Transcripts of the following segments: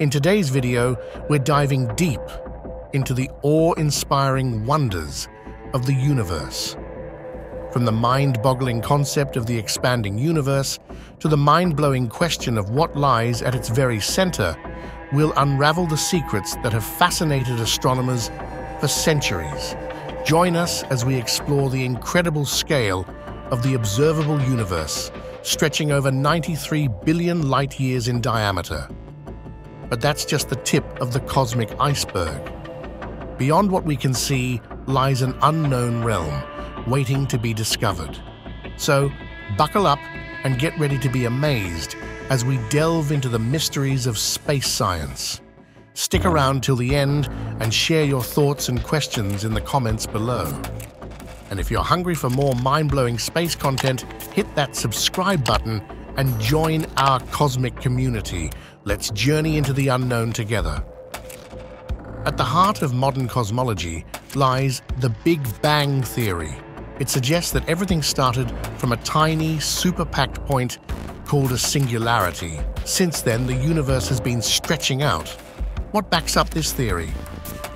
In today's video, we're diving deep into the awe-inspiring wonders of the universe. From the mind-boggling concept of the expanding universe to the mind-blowing question of what lies at its very center, we'll unravel the secrets that have fascinated astronomers for centuries. Join us as we explore the incredible scale of the observable universe, stretching over 93 billion light-years in diameter. But that's just the tip of the cosmic iceberg. Beyond what we can see lies an unknown realm, waiting to be discovered. So, buckle up and get ready to be amazed as we delve into the mysteries of space science. Stick around till the end and share your thoughts and questions in the comments below. And if you're hungry for more mind-blowing space content, hit that subscribe button and join our cosmic community. Let's journey into the unknown together. At the heart of modern cosmology lies the Big Bang Theory. It suggests that everything started from a tiny, super-packed point called a singularity. Since then, the universe has been stretching out. What backs up this theory?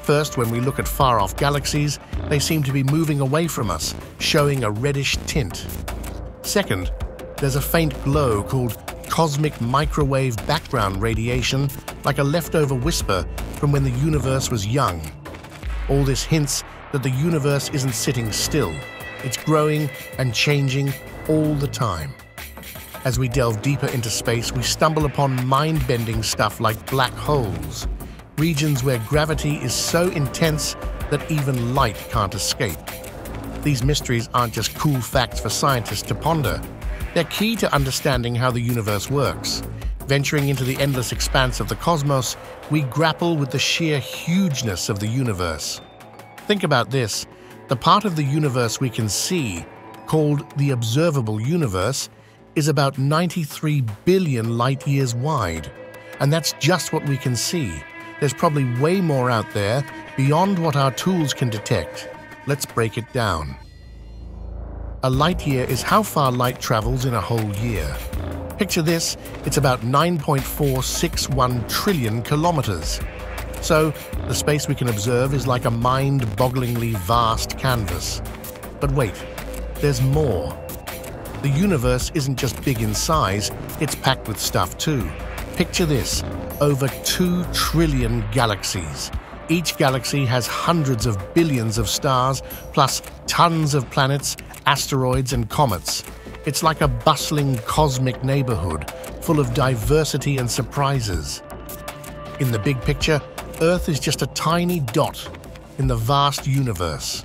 First, when we look at far-off galaxies, they seem to be moving away from us, showing a reddish tint. Second, there's a faint glow called cosmic microwave background radiation, like a leftover whisper from when the universe was young. All this hints that the universe isn't sitting still. It's growing and changing all the time. As we delve deeper into space, we stumble upon mind-bending stuff like black holes, regions where gravity is so intense that even light can't escape. These mysteries aren't just cool facts for scientists to ponder. They're key to understanding how the universe works. Venturing into the endless expanse of the cosmos, we grapple with the sheer hugeness of the universe. Think about this. The part of the universe we can see, called the observable universe, is about 93 billion light-years wide. And that's just what we can see. There's probably way more out there, beyond what our tools can detect. Let's break it down. A light year is how far light travels in a whole year. Picture this, it's about 9.461 trillion kilometers. So, the space we can observe is like a mind-bogglingly vast canvas. But wait, there's more. The universe isn't just big in size, it's packed with stuff too. Picture this, over 2 trillion galaxies. Each galaxy has hundreds of billions of stars, plus tons of planets, asteroids and comets. It's like a bustling cosmic neighborhood, full of diversity and surprises. In the big picture, Earth is just a tiny dot in the vast universe.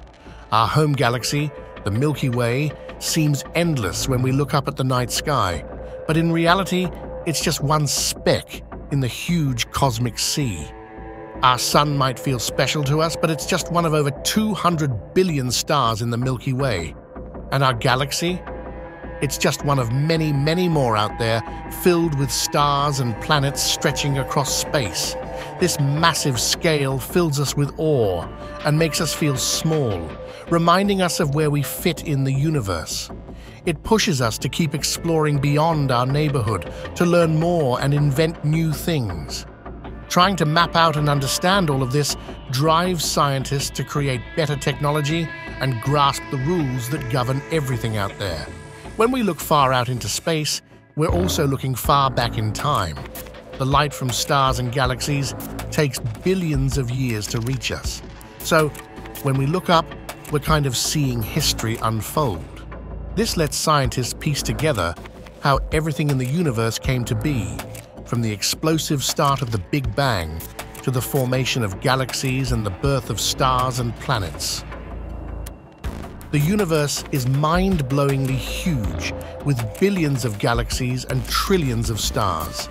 Our home galaxy, the Milky Way, seems endless when we look up at the night sky, but in reality, it's just one speck in the huge cosmic sea. Our sun might feel special to us, but it's just one of over 200 billion stars in the Milky Way. And our galaxy? It's just one of many, many more out there, filled with stars and planets stretching across space. This massive scale fills us with awe and makes us feel small, reminding us of where we fit in the universe. It pushes us to keep exploring beyond our neighborhood, to learn more and invent new things. Trying to map out and understand all of this drives scientists to create better technology and grasp the rules that govern everything out there. When we look far out into space, we're also looking far back in time. The light from stars and galaxies takes billions of years to reach us. So, when we look up, we're kind of seeing history unfold. This lets scientists piece together how everything in the universe came to be, from the explosive start of the Big Bang to the formation of galaxies and the birth of stars and planets. The universe is mind-blowingly huge, with billions of galaxies and trillions of stars.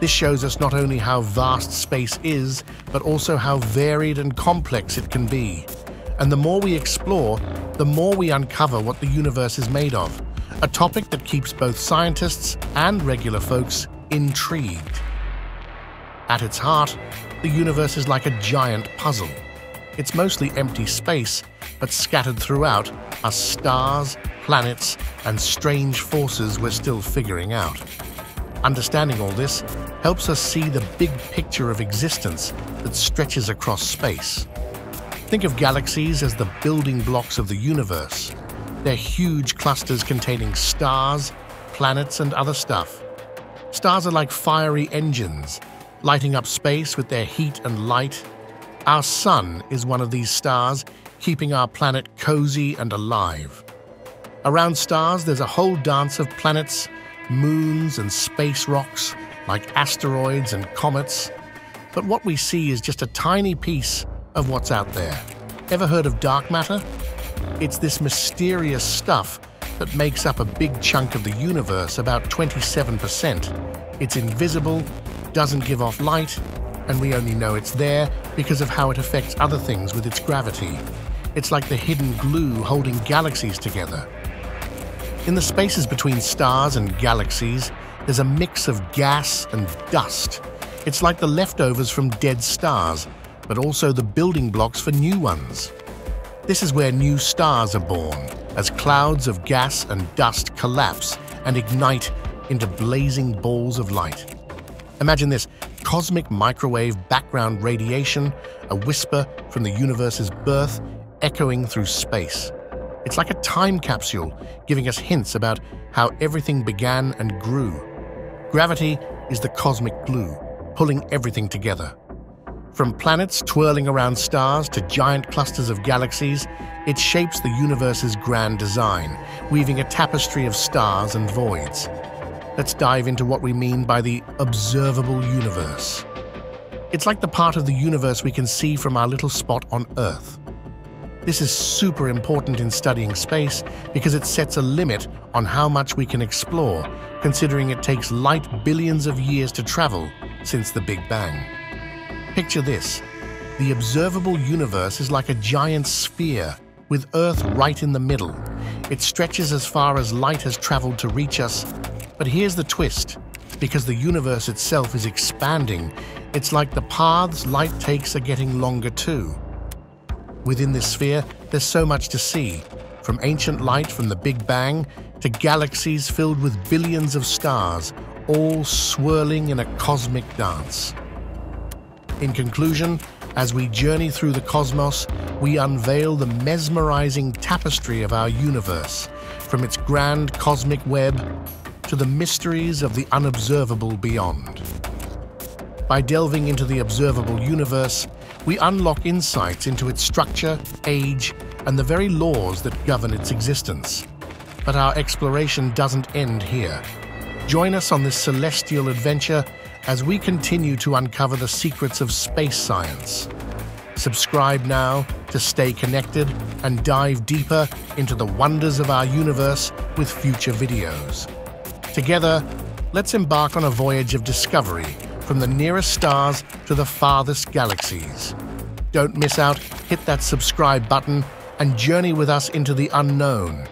This shows us not only how vast space is, but also how varied and complex it can be. And the more we explore, the more we uncover what the universe is made of, a topic that keeps both scientists and regular folks intrigued. At its heart, the universe is like a giant puzzle. It's mostly empty space, but scattered throughout are stars, planets, and strange forces we're still figuring out. Understanding all this helps us see the big picture of existence that stretches across space. Think of galaxies as the building blocks of the universe. They're huge clusters containing stars, planets, and other stuff. Stars are like fiery engines, lighting up space with their heat and light. Our Sun is one of these stars, keeping our planet cozy and alive. Around stars, there's a whole dance of planets, moons, and space rocks, like asteroids and comets. But what we see is just a tiny piece of what's out there. Ever heard of dark matter? It's this mysterious stuff that makes up a big chunk of the universe, about 27%. It's invisible, doesn't give off light, and we only know it's there because of how it affects other things with its gravity. It's like the hidden glue holding galaxies together. In the spaces between stars and galaxies, there's a mix of gas and dust. It's like the leftovers from dead stars, but also the building blocks for new ones. This is where new stars are born, as clouds of gas and dust collapse and ignite into blazing balls of light. Imagine this cosmic microwave background radiation, a whisper from the universe's birth, echoing through space. It's like a time capsule, giving us hints about how everything began and grew. Gravity is the cosmic glue, pulling everything together. From planets twirling around stars to giant clusters of galaxies, it shapes the universe's grand design, weaving a tapestry of stars and voids. Let's dive into what we mean by the observable universe. It's like the part of the universe we can see from our little spot on Earth. This is super important in studying space because it sets a limit on how much we can explore, considering it takes light billions of years to travel since the Big Bang. Picture this. The observable universe is like a giant sphere, with Earth right in the middle. It stretches as far as light has traveled to reach us. But here's the twist. Because the universe itself is expanding, it's like the paths light takes are getting longer too. Within this sphere, there's so much to see, from ancient light from the Big Bang to galaxies filled with billions of stars, all swirling in a cosmic dance. In conclusion, as we journey through the cosmos, we unveil the mesmerizing tapestry of our universe, from its grand cosmic web to the mysteries of the unobservable beyond. By delving into the observable universe, we unlock insights into its structure, age, and the very laws that govern its existence. But our exploration doesn't end here. Join us on this celestial adventure as we continue to uncover the secrets of space science. Subscribe now to stay connected and dive deeper into the wonders of our universe with future videos. Together, let's embark on a voyage of discovery from the nearest stars to the farthest galaxies. Don't miss out, hit that subscribe button, and journey with us into the unknown